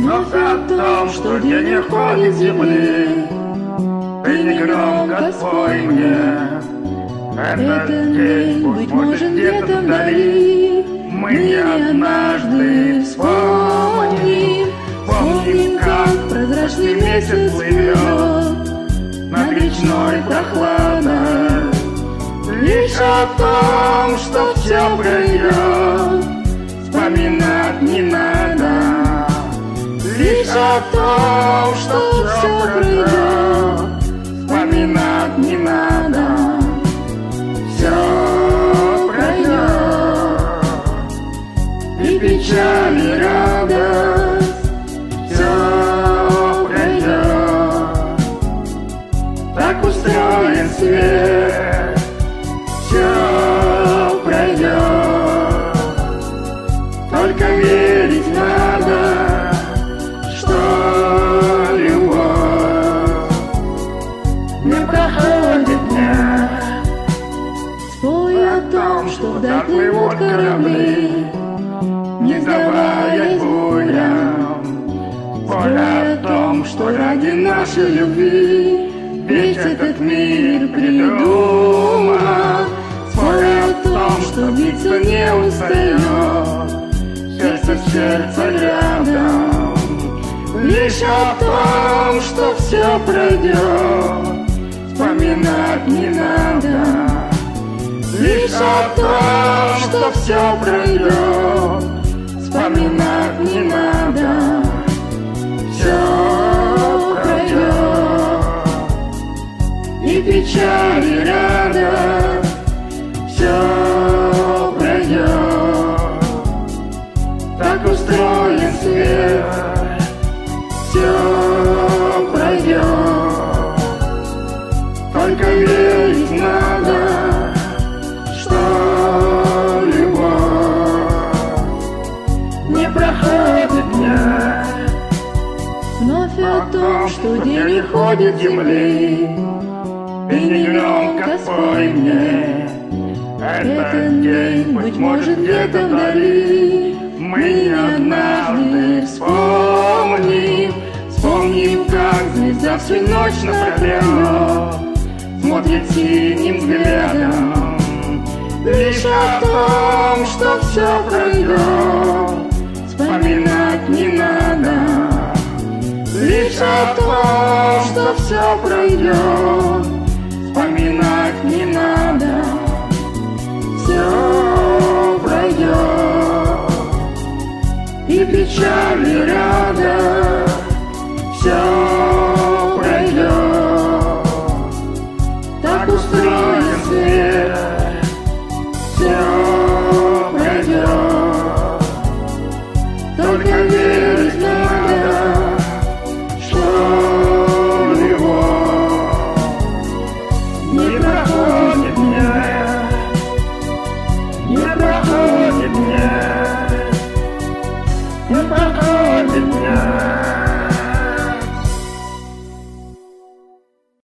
Вновь о том, что день не ходит земли, Ты негромко спой мне. Этот день, быть может, где-то вдали, Мы не однажды вспомним, Помним, как прозрачный месяц плывет Над речной прохладой. Лишь о том, что все пройдет, Вспоминать не надо о том, что все пройдет, вспоминать не надо. Все пройдет, и печаль, и радость, что вдаль плывут корабли, Не сдавая бурям. Споря о том, что ради нашей любви Весь этот мир придумал. Споря о том, что биться не устает, Сердце в сердце рядом. Лишь о том, что все пройдет, Вспоминать не надо. Лишь о том, что все пройдет, вспоминать не надо. Все пройдет, и печаль, и радость, ходит земли. Громко спой мне, этот день, быть может, где-то вдали. Мы не однажды вспомним, вспомним, как звезда всю ночь напролет Смотрит синим взглядом, лишь о том, что все пройдет, о том, что все пройдет, вспоминать не надо. Все пройдет, и печаль, и радость, все